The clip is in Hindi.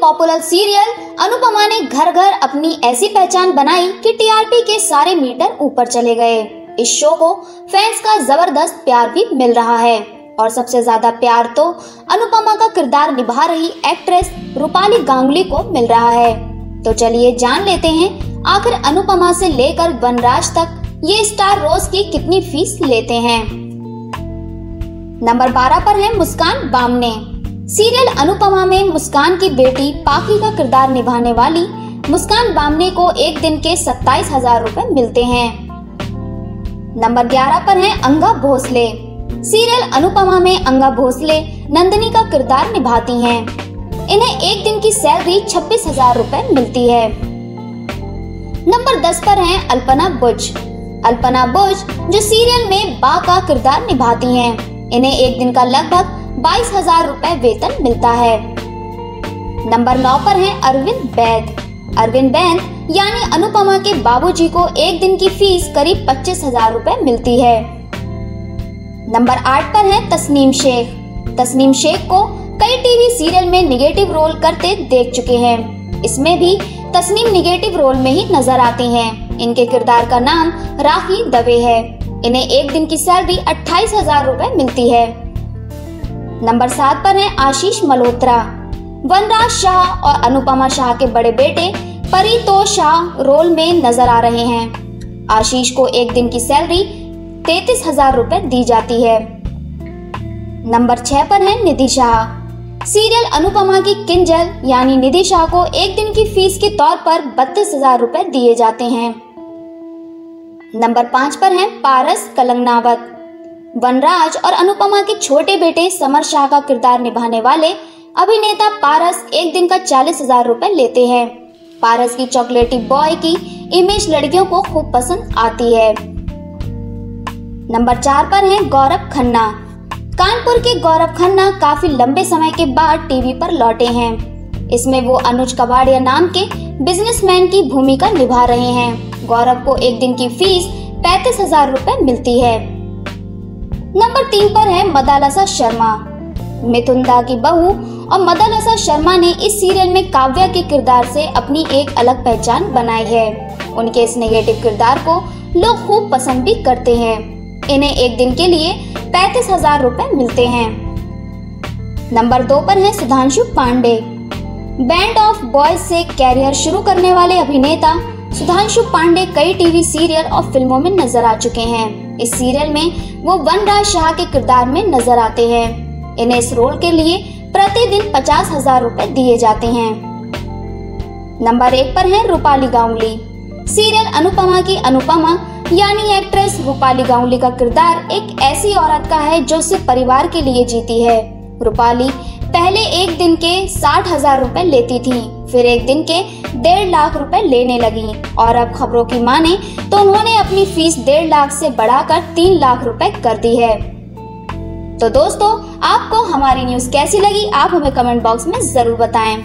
पॉपुलर सीरियल, अनुपमा ने घर घर अपनी ऐसी पहचान बनाई कि टीआरपी के सारे मीटर ऊपर चले गए। इस शो को फैंस का ज़बरदस्त प्यार भी मिल रहा है। और सबसे ज़्यादा प्यार तो अनुपमा का किरदार निभा रही एक्ट्रेस रूपाली गांगुली को मिल रहा है। तो चलिए जान लेते हैं, आखिर अनुपमा से लेकर वनराज तक ये स्टार रोज की कितनी फ़ीस लेते हैं। नंबर 12 पर है मुस्कान बामने। सीरियल अनुपमा में मुस्कान की बेटी पाकी का किरदार निभाने वाली मुस्कान बामने को एक दिन के सत्ताईस हज़ार रूपए मिलते हैं नंबर 11 पर है अंगा भोसले सीरियल अनुपमा में अंगा भोसले नंदनी का किरदार निभाती हैं। इन्हें एक दिन की सैलरी छब्बीस हज़ार रूपए मिलती है नंबर 10 पर है अल्पना बुज अल्पना बुज जो सीरियल में बा का किरदार निभाती हैं। इन्हें एक दिन का लगभग बाईस हज़ार रूपए वेतन मिलता है। नंबर नौ पर है अरविंद बैद। अरविंद बैद, यानी अनुपमा के बाबूजी को एक दिन की फ़ीस करीब पच्चीस हज़ार रूपए मिलती है। नंबर आठ पर है तस्नीम शेख। तस्नीम शेख को कई टीवी सीरियल में निगेटिव रोल करते देख चुके हैं। इसमें भी तस्नीम निगेटिव रोल में ही नज़र आती हैं। इनके किरदार का नाम राखी दवे है। इन्हें एक दिन की सैलरी अट्ठाईस हज़ार रूपए मिलती है। नंबर सात पर है आशीष मल्होत्रा। वनराज शाह और अनुपमा शाह के बड़े बेटे परितो शाह रोल में नज़र आ रहे हैं। आशीष को एक दिन की सैलरी तैतीस हज़ार रूपए दी जाती है। नंबर छह पर है निधि शाह। सीरियल अनुपमा की किंजल यानी निधि शाह को एक दिन की फ़ीस के तौर पर बत्तीस हज़ार रूपए दिए जाते हैं। नंबर पाँच पर है पारस कलंगनावत। वनराज और अनुपमा के छोटे बेटे समर शाह का किरदार निभाने वाले अभिनेता पारस एक दिन का चालीस हज़ार रूपए लेते हैं। पारस की चॉकलेटी बॉय की इमेज लड़कियों को खूब पसंद आती है। नंबर चार पर है गौरव खन्ना। कानपुर के गौरव खन्ना काफ़ी लंबे समय के बाद टीवी पर लौटे हैं। इसमें वो अनुज कबाड़िया नाम के बिजनेसमैन की भूमिका निभा रहे हैं। गौरव को एक दिन की फ़ीस पैंतीस हज़ार रूपए मिलती है। नंबर तीन पर है मदालसा शर्मा। मिथुनदा की बहू और मदालसा शर्मा ने इस सीरियल में काव्या के किरदार से अपनी एक अलग पहचान बनाई है। उनके इस नेगेटिव किरदार को लोग खूब पसंद भी करते हैं। इन्हें एक दिन के लिए पैतीस हज़ार रूपए मिलते हैं। नंबर दो पर है Sudhanshu Pandey. Band of Boys से कैरियर शुरू करने वाले अभिनेता सुधांशु पांडे कई टीवी सीरियल और फ़िल्मों में नज़र आ चुके हैं। इस सीरियल में वो वनराज शाह के किरदार में नज़र आते हैं। इन्हें इस रोल के लिए प्रतिदिन पचास हज़ार रूपए दिए जाते हैं। नंबर एक पर है रूपाली गांगुली। सीरियल अनुपमा की अनुपमा, यानी एक्ट्रेस रूपाली गांगुली का किरदार एक ऐसी औरत का है जो सिर्फ़ परिवार के लिए जीती है। रूपाली पहले एक दिन के साठ हज़ार रूपए लेती थी। फिर एक दिन के डेढ़ लाख रुपए लेने लगी और अब खबरों की माने तो उन्होंने अपनी फ़ीस डेढ़ लाख से बढ़ाकर तीन लाख रुपए कर दी है। तो दोस्तों, आपको हमारी न्यूज़ कैसी लगी, आप हमें कमेंट बॉक्स में ज़रूर बताएँ।